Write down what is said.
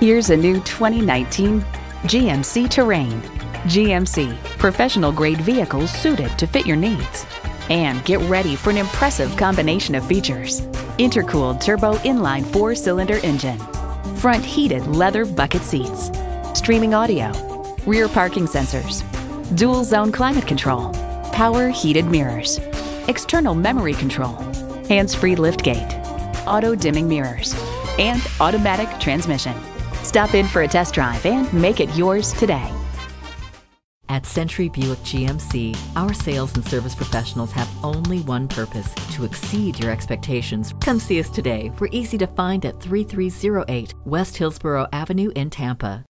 Here's a new 2019 GMC Terrain. GMC, professional grade vehicles suited to fit your needs. And get ready for an impressive combination of features. Intercooled turbo inline four cylinder engine, front heated leather bucket seats, streaming audio, rear parking sensors, dual zone climate control, power heated mirrors, external memory control, hands free liftgate, auto dimming mirrors, and automatic transmission. Stop in for a test drive and make it yours today. At Century Buick GMC, our sales and service professionals have only one purpose to exceed your expectations. Come see us today. We're easy to find at 3308 West Hillsborough Avenue in Tampa.